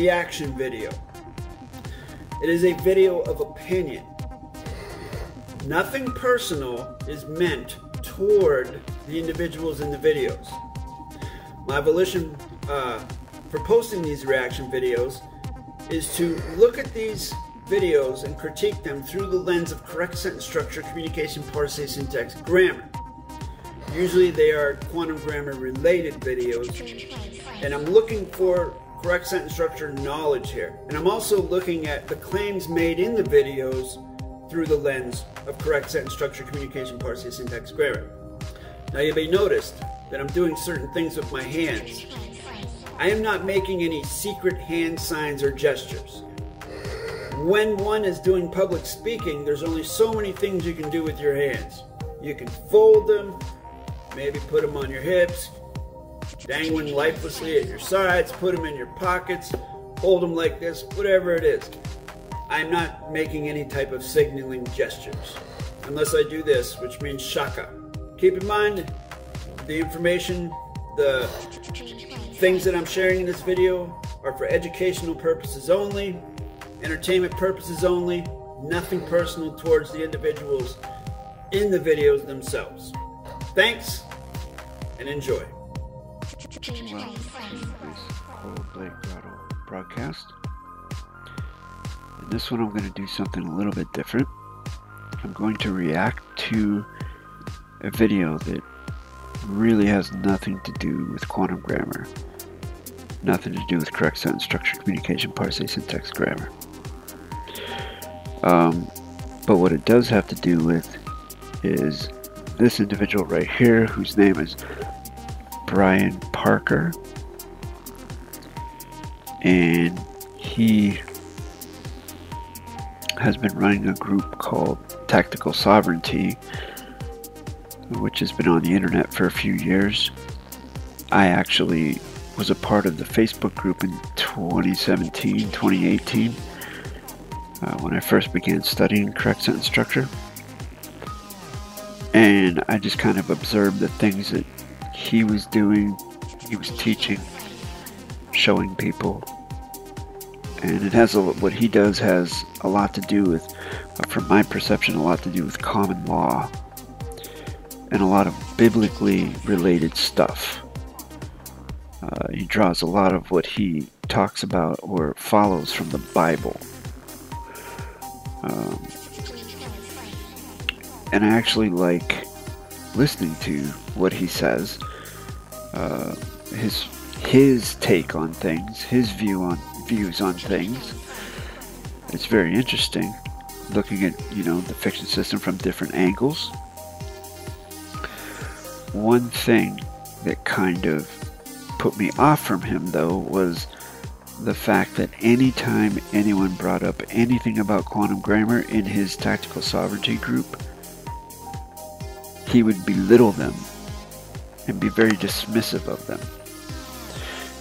reaction video. It is a video of opinion. Nothing personal is meant toward the individuals in the videos. My volition uh, for posting these reaction videos is to look at these videos and critique them through the lens of correct sentence structure, communication, parsing, syntax, grammar. Usually they are quantum grammar related videos, and I'm looking for correct sentence structure knowledge here. And I'm also looking at the claims made in the videos through the lens of correct sentence structure, communication, parsing, syntax, grammar. Now you may notice that I'm doing certain things with my hands. I am not making any secret hand signs or gestures when one is doing public speaking, there's only so many things you can do with your hands. You can fold them, maybe put them on your hips, dangling lifelessly at your sides, put them in your pockets, hold them like this, whatever it is. I'm not making any type of signaling gestures unless I do this, which means shaka. Keep in mind the information, the things that I'm sharing in this video are for educational purposes only entertainment purposes only, nothing personal towards the individuals in the videos themselves. Thanks and enjoy. Welcome to this Coral Blade Grotto broadcast. In this one, I'm going to do something a little bit different. I'm going to react to a video that really has nothing to do with quantum grammar, nothing to do with correct sentence structure, communication, parsing, syntax, grammar. Um, but what it does have to do with is this individual right here, whose name is Bryan Parker. And he has been running a group called Tactical Sovereignty, which has been on the internet for a few years. I actually was a part of the Facebook group in 2017, 2018 uh, when I first began studying correct sentence structure. And I just kind of observed the things that he was doing, he was teaching, showing people. And it has a, what he does has a lot to do with, from my perception, a lot to do with common law and a lot of biblically related stuff. Uh, he draws a lot of what he talks about or follows from the Bible. Um, and I actually like listening to what he says, uh, his his take on things, his view on views on things. It's very interesting, looking at you know the fiction system from different angles. One thing that kind of put me off from him though was the fact that anytime anyone brought up anything about quantum grammar in his tactical sovereignty group, he would belittle them and be very dismissive of them.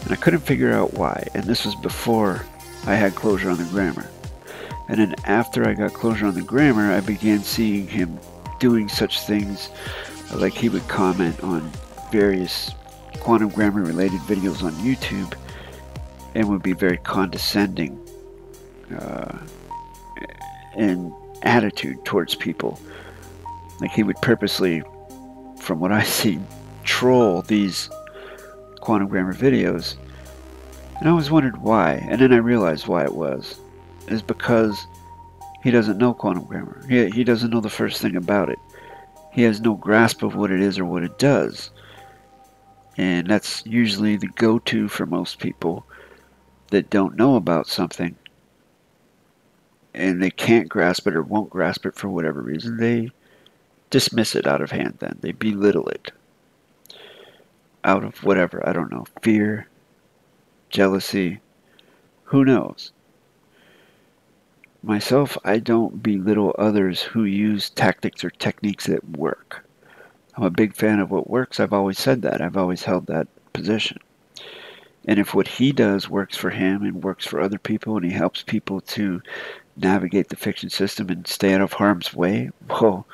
And I couldn't figure out why, and this was before I had closure on the grammar. And then after I got closure on the grammar, I began seeing him doing such things like he would comment on various quantum grammar related videos on YouTube and would be very condescending uh, in attitude towards people. Like he would purposely, from what I see, troll these quantum grammar videos. And I always wondered why, and then I realized why it was. Is because he doesn't know quantum grammar. He, he doesn't know the first thing about it. He has no grasp of what it is or what it does. And that's usually the go to for most people that don't know about something and they can't grasp it or won't grasp it for whatever reason, they dismiss it out of hand then. They belittle it. Out of whatever, I don't know, fear, jealousy, who knows? Myself, I don't belittle others who use tactics or techniques that work. I'm a big fan of what works. I've always said that. I've always held that position. And if what he does works for him and works for other people and he helps people to navigate the fiction system and stay out of harm's way, well,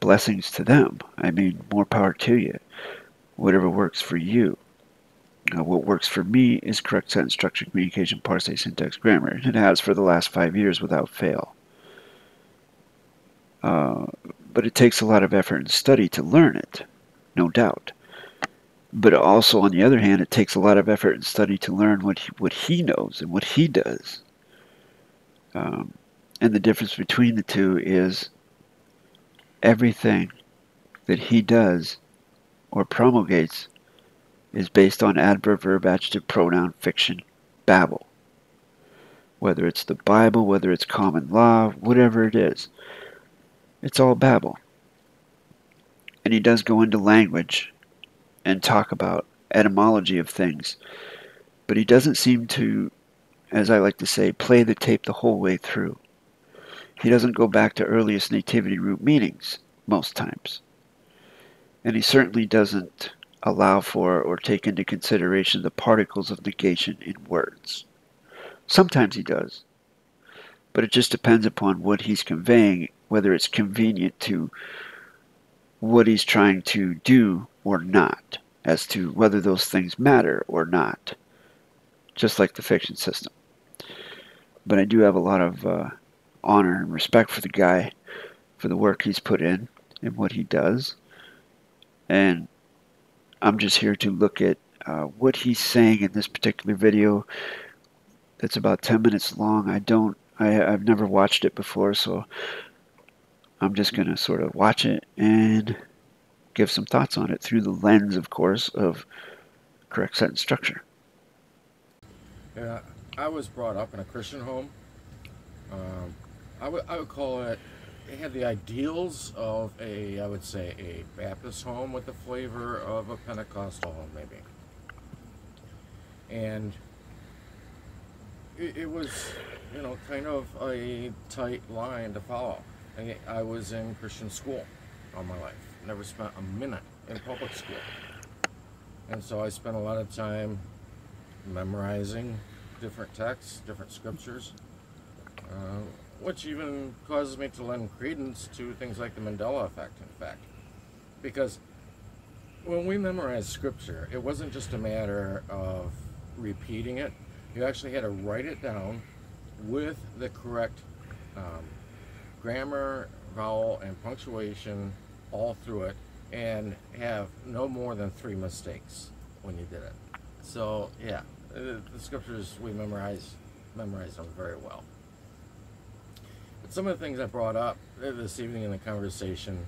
blessings to them. I mean, more power to you. Whatever works for you. Now, what works for me is correct sentence structure, communication, parse, syntax, grammar. And it has for the last five years without fail. Uh, but it takes a lot of effort and study to learn it, no doubt. But also, on the other hand, it takes a lot of effort and study to learn what he, what he knows and what he does. Um, and the difference between the two is everything that he does or promulgates is based on adverb, verb, adjective, pronoun, fiction, babble. Whether it's the Bible, whether it's common law, whatever it is, it's all babble. And he does go into language and talk about etymology of things, but he doesn't seem to, as I like to say, play the tape the whole way through. He doesn't go back to earliest nativity root meanings most times. And he certainly doesn't allow for or take into consideration the particles of negation in words. Sometimes he does, but it just depends upon what he's conveying, whether it's convenient to what he's trying to do or not, as to whether those things matter or not, just like the fiction system. But I do have a lot of uh, honor and respect for the guy, for the work he's put in and what he does. And I'm just here to look at uh, what he's saying in this particular video that's about 10 minutes long. I don't, I, I've never watched it before, so I'm just going to sort of watch it and give some thoughts on it through the lens, of course, of correct sentence structure. Yeah, I was brought up in a Christian home. Um, I, would, I would call it it had the ideals of a, I would say, a Baptist home with the flavor of a Pentecostal home, maybe. And it, it was, you know, kind of a tight line to follow. I, I was in Christian school all my life. Never spent a minute in public school. And so I spent a lot of time memorizing different texts, different scriptures. Uh, which even causes me to lend credence to things like the Mandela effect, in fact. Because when we memorized scripture, it wasn't just a matter of repeating it. You actually had to write it down with the correct um, grammar, vowel, and punctuation all through it and have no more than three mistakes when you did it. So, yeah, the scriptures we memorize, memorize them very well some of the things I brought up this evening in the conversation,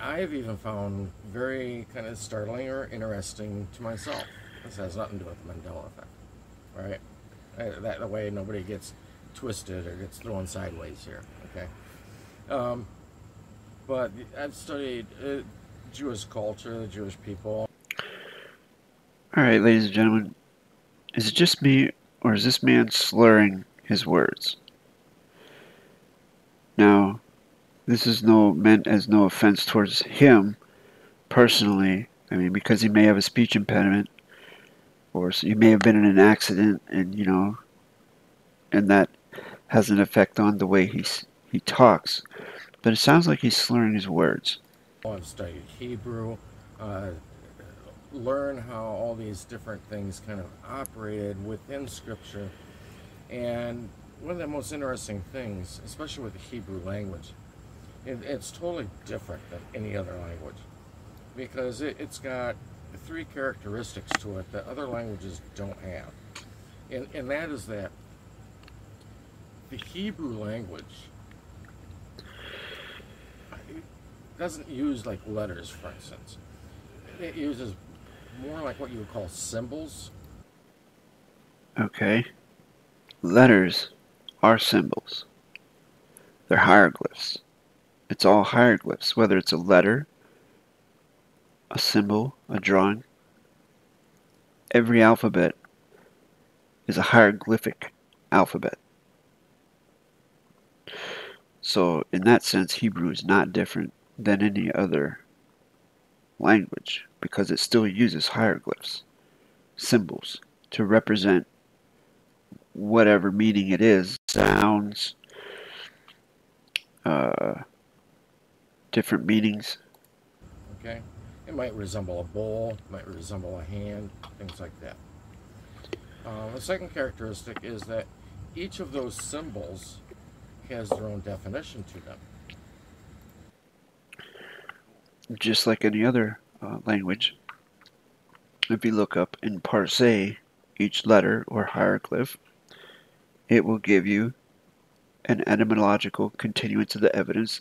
I have even found very kind of startling or interesting to myself. This has nothing to do with the Mandela effect, right? That the way nobody gets twisted or gets thrown sideways here, okay? Um, but I've studied uh, Jewish culture, the Jewish people. All right, ladies and gentlemen, is it just me, or is this man slurring his words? Now, this is no meant as no offense towards him personally. I mean, because he may have a speech impediment, or he may have been in an accident, and you know, and that has an effect on the way he he talks. But it sounds like he's slurring his words. I've studied Hebrew, uh, learn how all these different things kind of operated within Scripture, and one of the most interesting things, especially with the Hebrew language, it, it's totally different than any other language because it, it's got three characteristics to it that other languages don't have. And, and that is that the Hebrew language doesn't use like letters, for instance. It uses more like what you would call symbols. Okay. Letters are symbols. They're hieroglyphs. It's all hieroglyphs, whether it's a letter, a symbol, a drawing. Every alphabet is a hieroglyphic alphabet. So, in that sense, Hebrew is not different than any other language because it still uses hieroglyphs, symbols, to represent whatever meaning it is, sounds, uh, different meanings. Okay. It might resemble a bowl, might resemble a hand, things like that. Uh, the second characteristic is that each of those symbols has their own definition to them. Just like any other uh, language, if you look up in parse each letter or hieroglyph, it will give you an etymological continuance of the evidence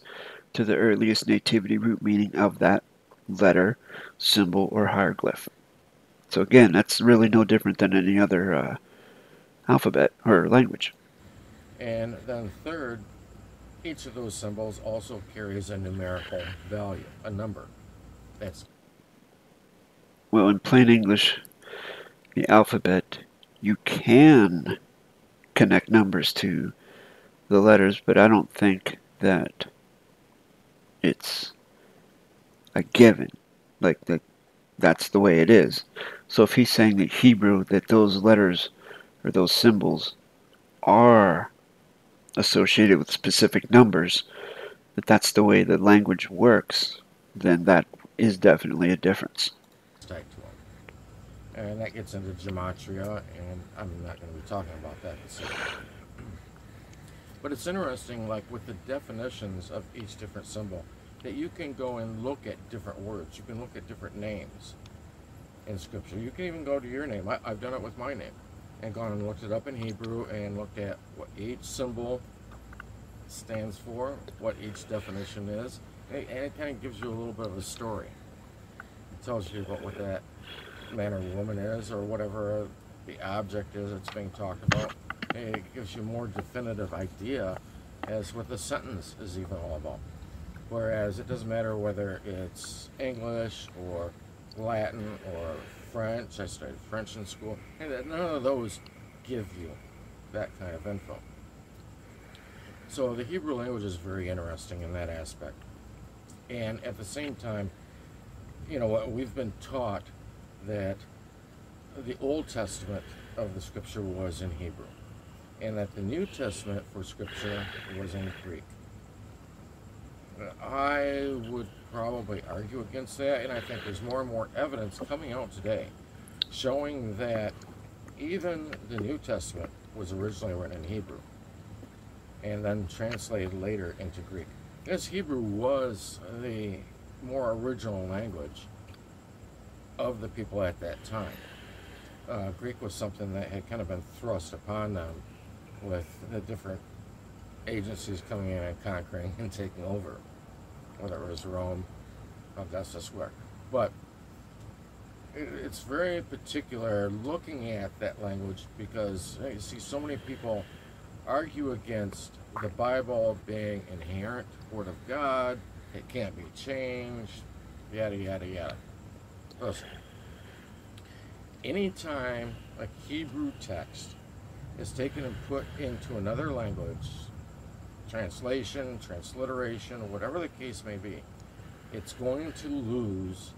to the earliest nativity root meaning of that letter, symbol, or hieroglyph. So again, that's really no different than any other uh, alphabet or language. And then third, each of those symbols also carries a numerical value, a number. That's well, in plain English, the alphabet, you can connect numbers to the letters, but I don't think that it's a given. Like that that's the way it is. So if he's saying that Hebrew that those letters or those symbols are associated with specific numbers, that that's the way the language works, then that is definitely a difference. And that gets into gematria, and I'm not going to be talking about that But it's interesting, like with the definitions of each different symbol, that you can go and look at different words. You can look at different names in Scripture. You can even go to your name. I, have done it with my name and gone and looked it up in Hebrew and looked at what each symbol stands for, what each definition is, and it, and it kind of gives you a little bit of a story. It tells you about what that man or woman is, or whatever the object is that's being talked about. It gives you a more definitive idea as what the sentence is even all about. Whereas it doesn't matter whether it's English or Latin or French. I studied French in school, and none of those give you that kind of info. So the Hebrew language is very interesting in that aspect. And at the same time, you know, what we've been taught that the Old Testament of the Scripture was in Hebrew, and that the New Testament for Scripture was in Greek. I would probably argue against that, and I think there's more and more evidence coming out today showing that even the New Testament was originally written in Hebrew and then translated later into Greek. Because Hebrew was the more original language of the people at that time. Uh, Greek was something that had kind of been thrust upon them with the different agencies coming in and conquering and taking over, whether it was Rome, Augustus, where. But it's very particular looking at that language because you see so many people argue against the Bible being inherent Word of God, it can't be changed, yada, yada, yada. Listen, anytime a Hebrew text is taken and put into another language, translation, transliteration, whatever the case may be, it's going to lose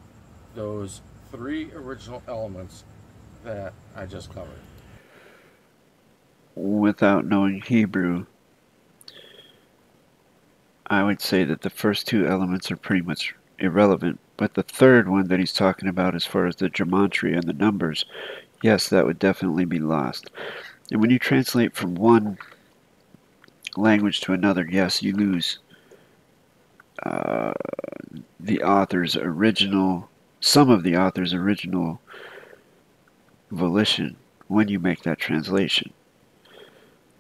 those three original elements that I just covered. Without knowing Hebrew, I would say that the first two elements are pretty much irrelevant, but the third one that he's talking about, as far as the gematria and the numbers, yes, that would definitely be lost. And when you translate from one language to another, yes, you lose uh, the author's original, some of the author's original volition when you make that translation.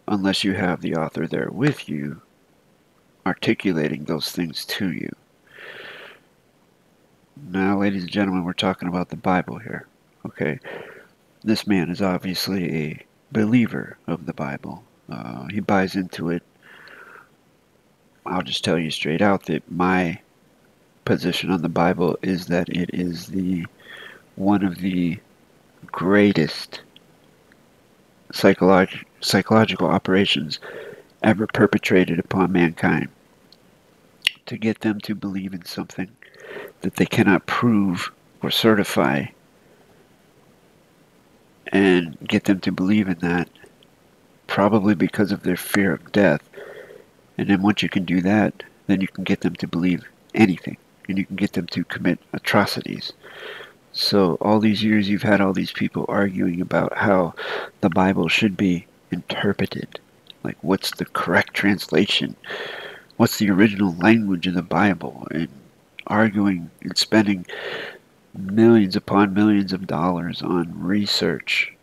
Unless you have the author there with you, articulating those things to you. Now, ladies and gentlemen, we're talking about the Bible here. Okay? This man is obviously a believer of the Bible. Uh, he buys into it I'll just tell you straight out that my position on the Bible is that it is the one of the greatest psycholog- psychological operations ever perpetrated upon mankind to get them to believe in something that they cannot prove or certify and get them to believe in that probably because of their fear of death and then once you can do that, then you can get them to believe anything. and you can get them to commit atrocities. So all these years you've had all these people arguing about how the Bible should be interpreted. Like what's the correct translation? What's the original language of the Bible? And arguing and spending millions upon millions of dollars on research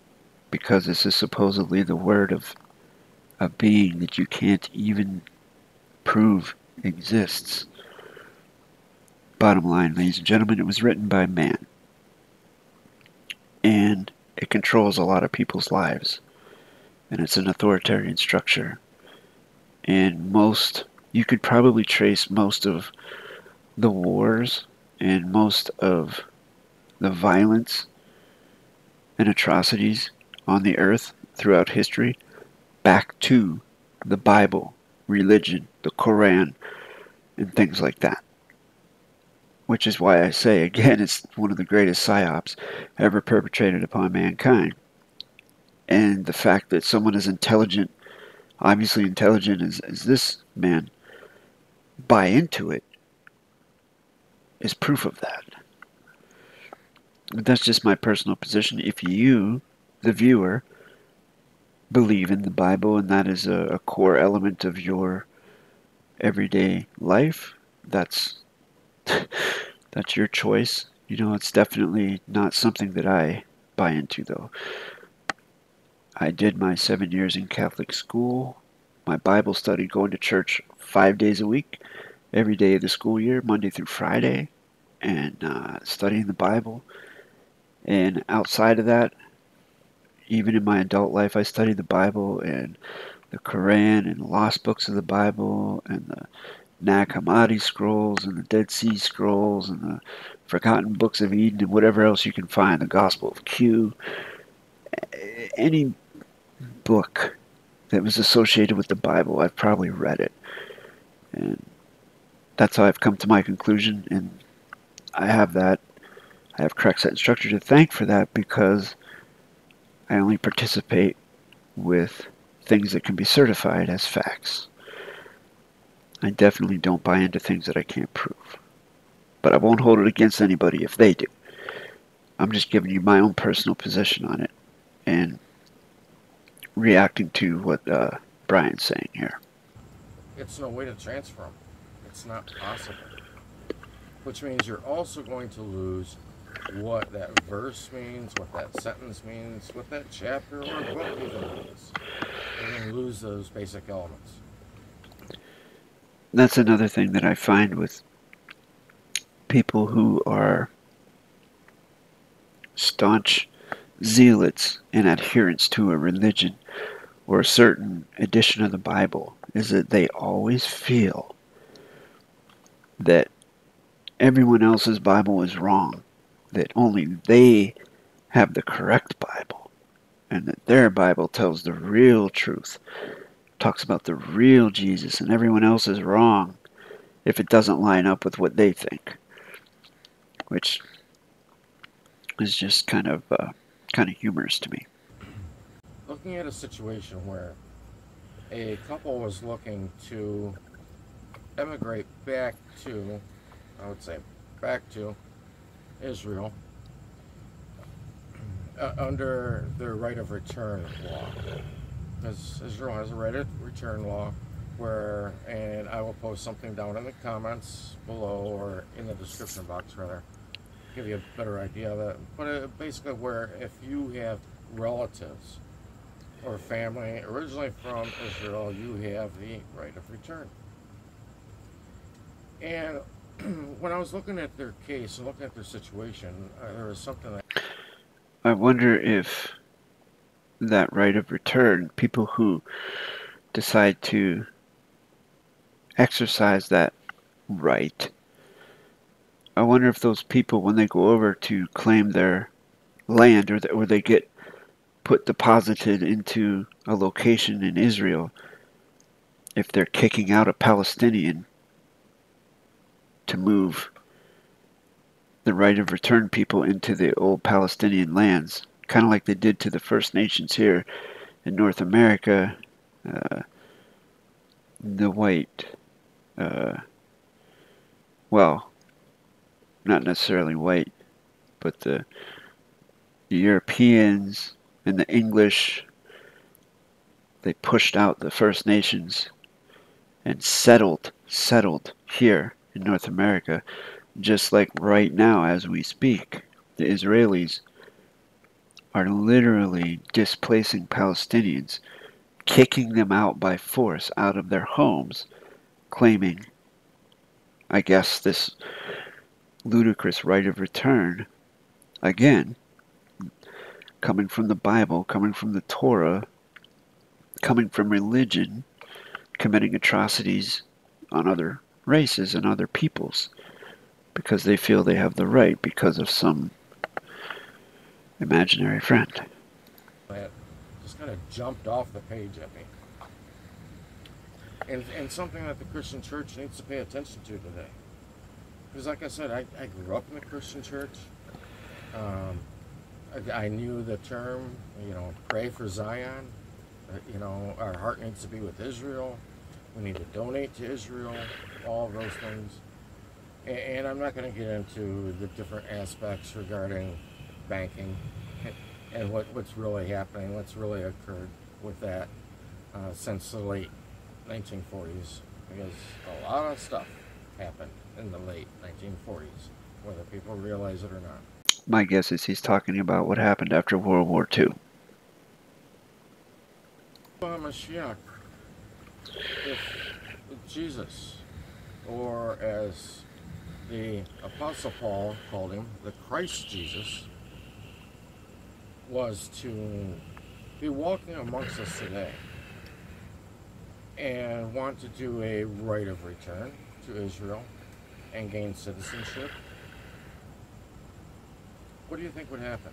because this is supposedly the word of a being that you can't even prove exists. Bottom line, ladies and gentlemen, it was written by man. And it controls a lot of people's lives. And it's an authoritarian structure. And most, you could probably trace most of the wars and most of the violence and atrocities on the earth throughout history back to the Bible, religion, the Koran, and things like that. Which is why I say, again, it's one of the greatest psyops ever perpetrated upon mankind. And the fact that someone as intelligent, obviously intelligent as, as this man, buy into it is proof of that. But that's just my personal position. If you, the viewer, believe in the Bible and that is a, a core element of your everyday life, that's that's your choice. You know, it's definitely not something that I buy into though. I did my seven years in Catholic school, my Bible study, going to church five days a week, every day of the school year, Monday through Friday, and uh, studying the Bible. And outside of that, even in my adult life, I studied the Bible and the Quran and the lost books of the Bible and the Nag Hammadi scrolls and the Dead Sea Scrolls and the Forgotten Books of Eden and whatever else you can find, the Gospel of Q. Any book that was associated with the Bible, I've probably read it. And that's how I've come to my conclusion. And I have that. I have correct sentence structure to thank for that because I only participate with things that can be certified as facts. I definitely don't buy into things that I can't prove. But I won't hold it against anybody if they do. I'm just giving you my own personal position on it and reacting to what uh, Bryan's saying here. It's no way to transfer them. It's not possible. Which means you're also going to lose what that verse means, what that sentence means, what that chapter or book even means. You're going to lose those basic elements. That's another thing that I find with people who are staunch zealots and adherents to a religion or a certain edition of the Bible is that they always feel that everyone else's Bible is wrong, that only they have the correct Bible, and that their Bible tells the real truth, talks about the real Jesus, and everyone else is wrong if it doesn't line up with what they think, which is just kind of uh, kind of humorous to me. Looking at a situation where a couple was looking to emigrate back to, I would say, back to Israel uh, under their right of return law. Because Israel has a right of return law where, and I will post something down in the comments below or in the description box rather, give you a better idea of it. But uh, basically, where if you have relatives or family originally from Israel, you have the right of return. And when I was looking at their case and looking at their situation, uh, there was something that. I wonder if that right of return, people who decide to exercise that right, I wonder if those people, when they go over to claim their land or, the, or they get put deposited into a location in Israel, if they're kicking out a Palestinian to move the right of return people into the old Palestinian lands, kind of like they did to the First Nations here in North America. Uh, the white, uh, well, not necessarily white, but the, the Europeans and the English, they pushed out the First Nations and settled, settled here in North America, just like right now as we speak. The Israelis are literally displacing Palestinians, kicking them out by force out of their homes, claiming, I guess, this ludicrous right of return. Again, coming from the Bible, coming from the Torah, coming from religion, committing atrocities on other races and other peoples because they feel they have the right because of some imaginary friend. That just kind of jumped off the page at me. And, and something that the Christian church needs to pay attention to today. Because, like I said, I, I grew up in the Christian church. Um, I, I knew the term, you know, pray for Zion. Uh, you know, our heart needs to be with Israel. We need to donate to Israel, all of those things. And, and I'm not going to get into the different aspects regarding banking and what, what's really happening, what's really occurred with that uh, since the late 1940s. Because a lot of stuff happened in the late 1940s, whether people realize it or not. My guess is he's talking about what happened after World War II. Mashiach, if Jesus, or as the Apostle Paul called him, the Christ Jesus, was to be walking amongst us today and want to do a right of return to Israel and gain citizenship, what do you think would happen?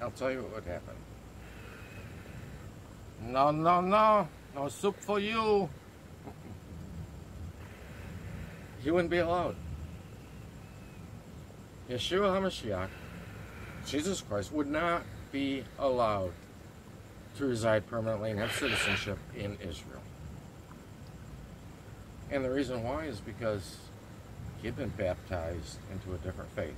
I'll tell you what would happen. No, no, no. No soup for you. You wouldn't be allowed. Yeshua HaMashiach, Jesus Christ, would not be allowed to reside permanently and have citizenship in Israel. And the reason why is because he'd been baptized into a different faith.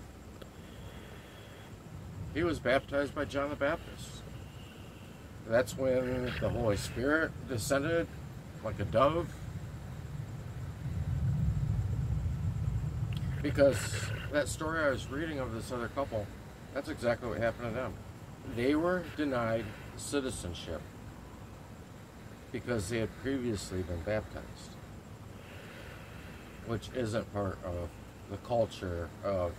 He was baptized by John the Baptist. That's when the Holy Spirit descended like a dove. Because that story I was reading of this other couple, that's exactly what happened to them. They were denied citizenship because they had previously been baptized, which isn't part of the culture of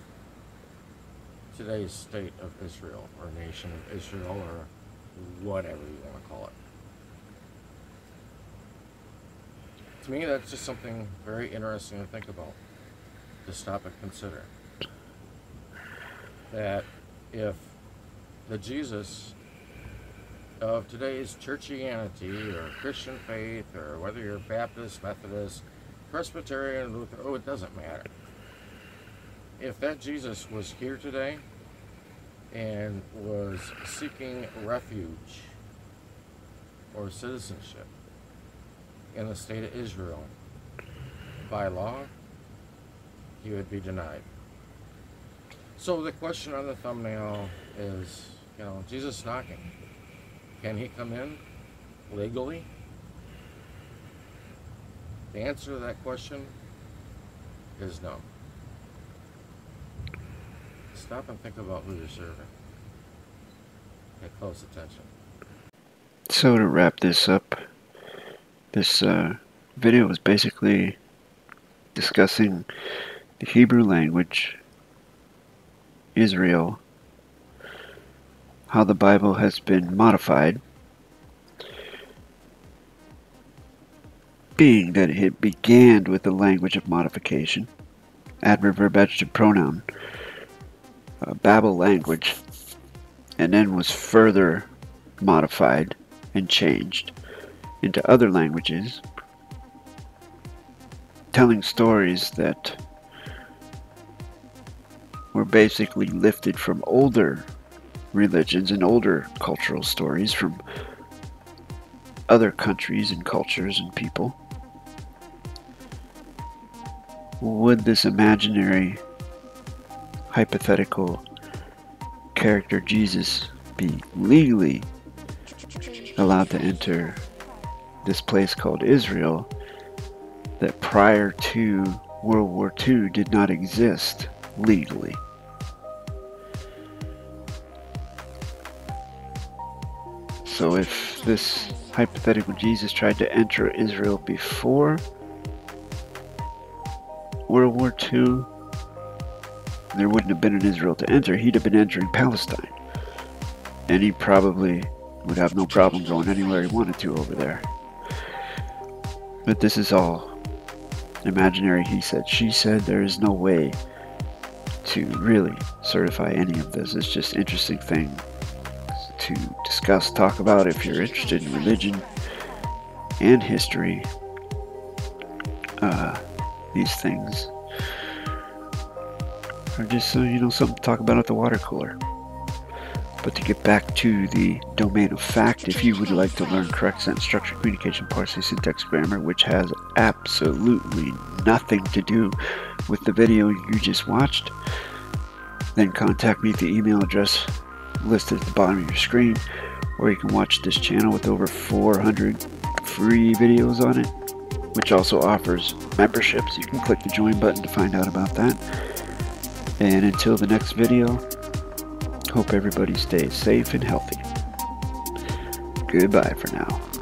today's state of Israel or nation of Israel or whatever you want to call it. To me, that's just something very interesting to think about, to stop and consider. That if the Jesus of today's churchianity or Christian faith or whether you're Baptist, Methodist, Presbyterian, Lutheran, oh, it doesn't matter. If that Jesus was here today and was seeking refuge or citizenship in the state of Israel, by law, he would be denied. So the question on the thumbnail is, you know, Jesus knocking. Can he come in legally? The answer to that question is no. Stop and think about who you're serving. Pay close attention. So to wrap this up, this uh, video was basically discussing Hebrew language, Israel, how the Bible has been modified, being that it began with the language of modification, adverb adjective pronoun, uh, Babel language, and then was further modified and changed into other languages, telling stories that were basically lifted from older religions and older cultural stories from other countries and cultures and people. would this imaginary, hypothetical character Jesus be legally allowed to enter this place called Israel that prior to World War II did not exist legally? So if this hypothetical Jesus tried to enter Israel before World War II, there wouldn't have been an Israel to enter. He'd have been entering Palestine. And he probably would have no problem going anywhere he wanted to over there. But this is all imaginary, he said. She said there is no way to really certify any of this. It's just interesting thing to discuss, talk about if you're interested in religion and history. Uh, these things are just, uh, you know, something to talk about at the water cooler. But to get back to the domain of fact, if you would like to learn correct sentence structure, communication, parsing, syntax, grammar, which has absolutely nothing to do with the video you just watched, then contact me at the email address listed at the bottom of your screen, or you can watch this channel with over 400 free videos on it, which also offers memberships. You can click the join button to find out about that. And until the next video, hope everybody stays safe and healthy. Goodbye for now.